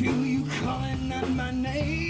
feel you calling out my name.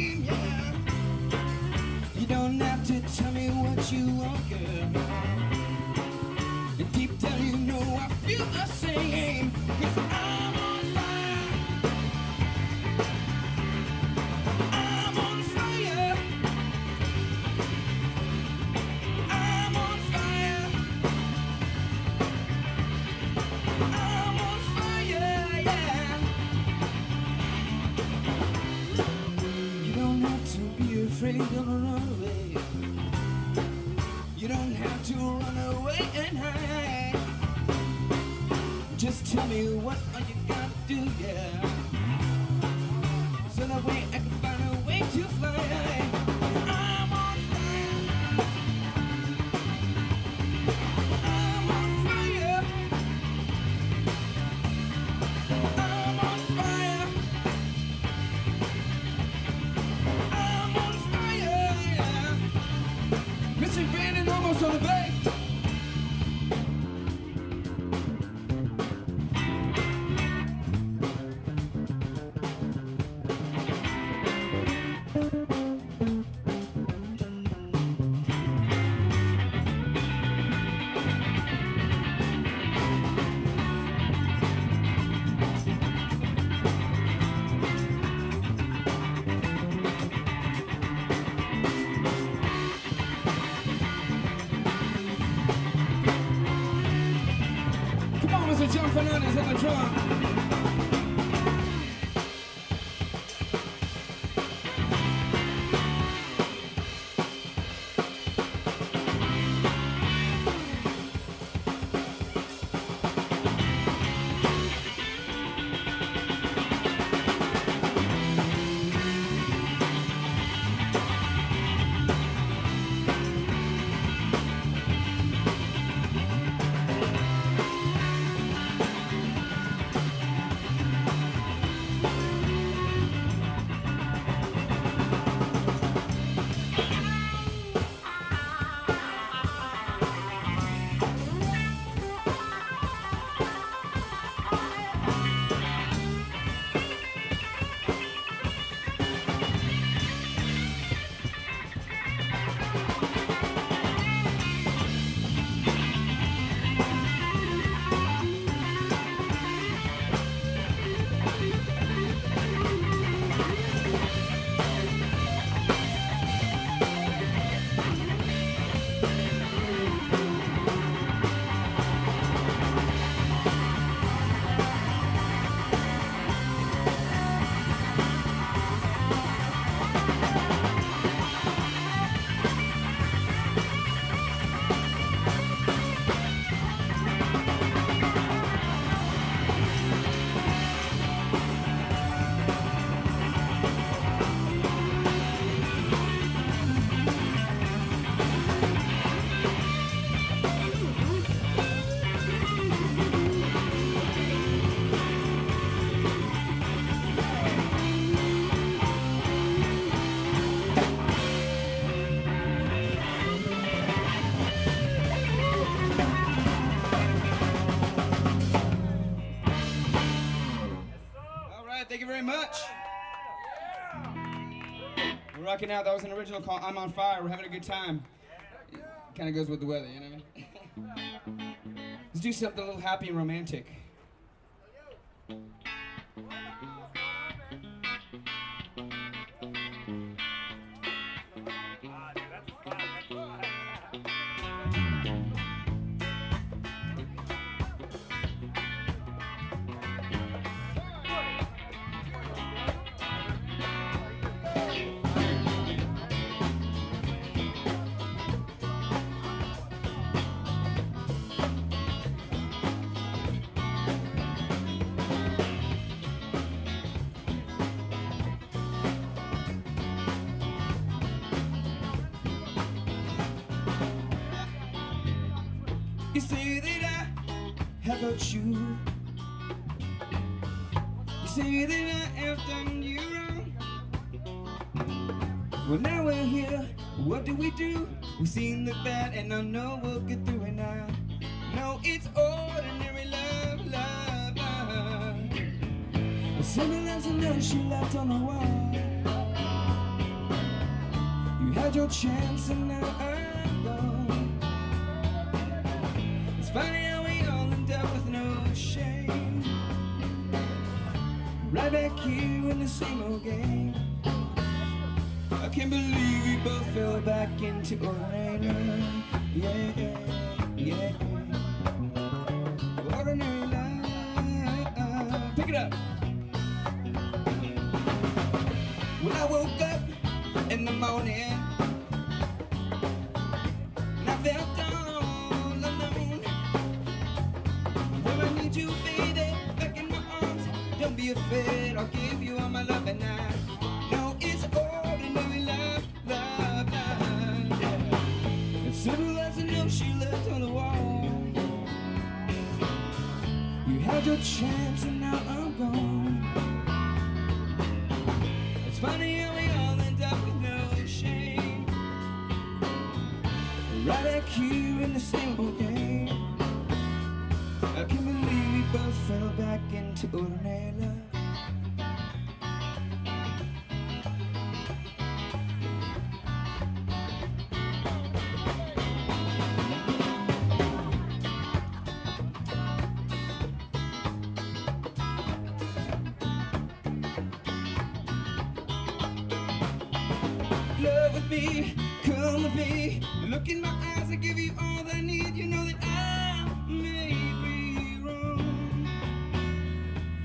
Fernandez on the drum. rocking out. That was an original call. I'm on fire. We're having a good time. Kind of goes with the weather, you know? Let's do something a little happy and romantic. You. You say that I have done you wrong. Well, now we're here. What do we do? We've seen the bad, and I know we'll get through it now. No, it's ordinary love, love, love. Simple as a note she left on the wall. You had your chance, and now I'm Back here in the same old game. I can't believe we both fell back into ordinary love. Yeah, yeah, yeah. Ordinary love. Pick it up. When I woke up in the morning, funny how we all end up with no shame. Right back here in the same old game. I can't believe we both fell back into ordinary. Love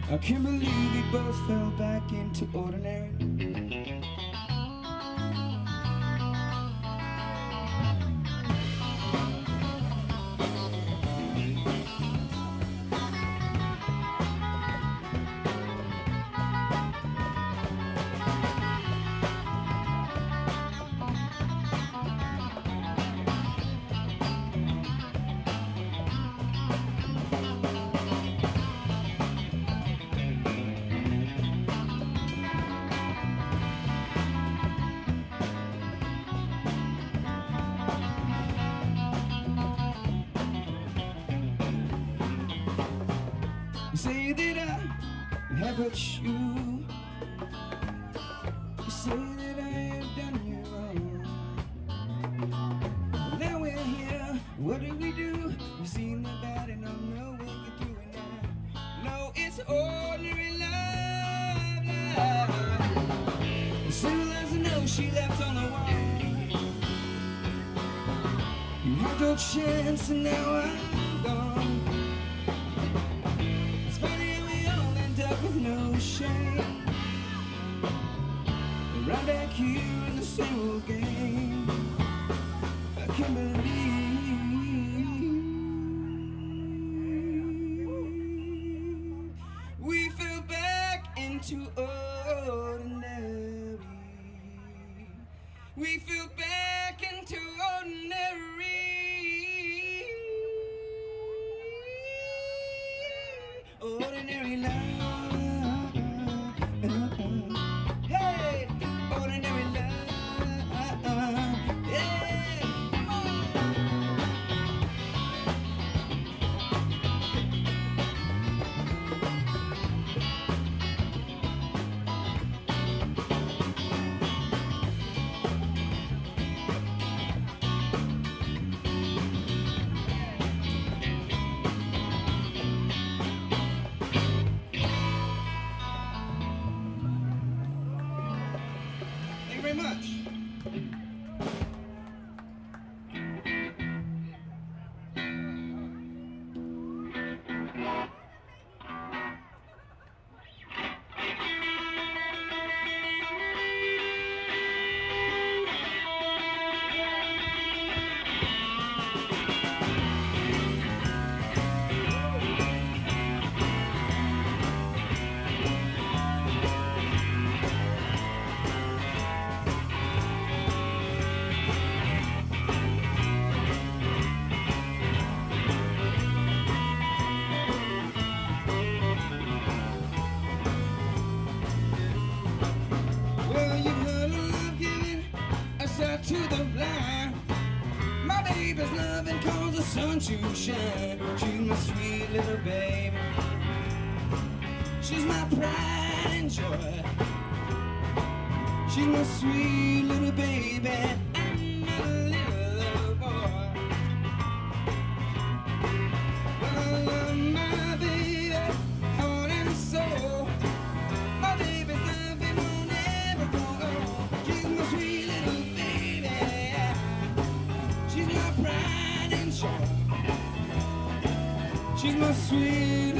I can't believe we both fell back into ordinary. Say that I have hurt you. Here in the same old game. heaven calls the sun to shine. She's my sweet little baby. She's my pride and joy. She's my sweet little baby. mesma suíte.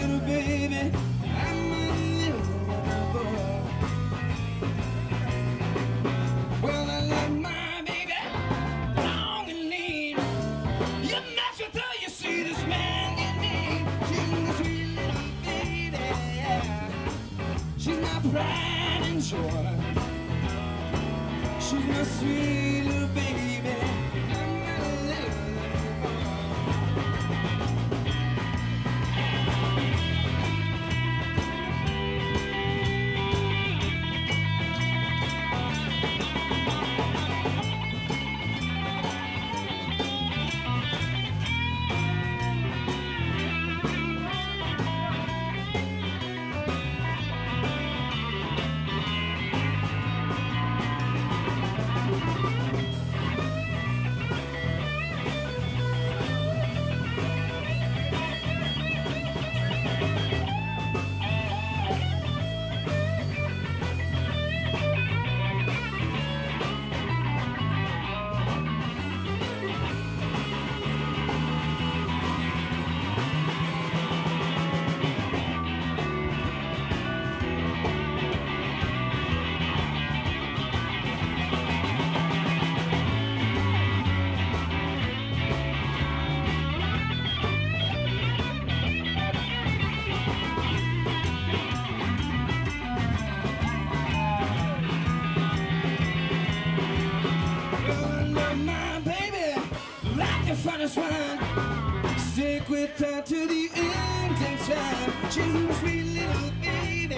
She's my sweet little baby.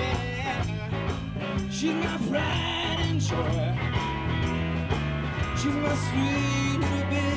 She's my pride and joy. She's my sweet little baby.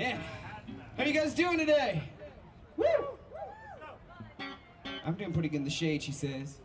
Man, how you guys doing today? Woo! I'm doing pretty good in the shade, she says.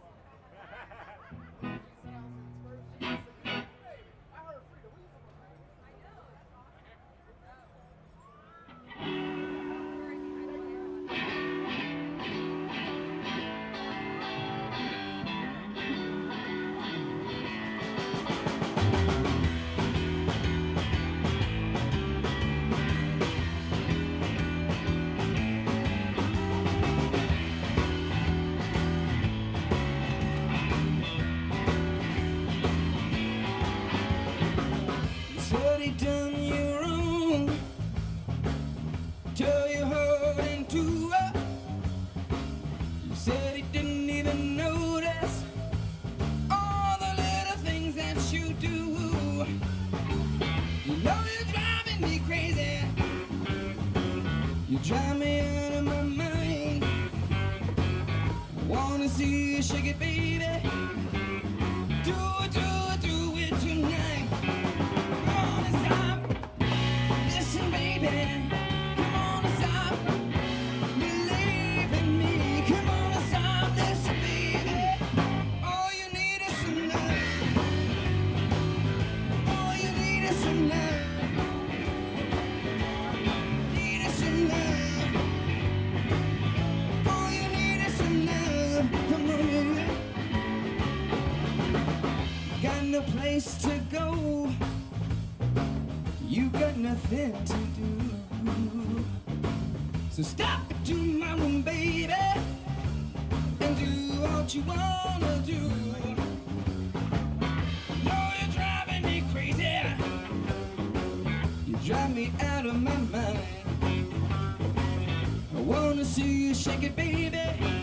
Yeah. you wanna do. No, you're driving me crazy. You drive me out of my mind. I wanna see you shake it, baby.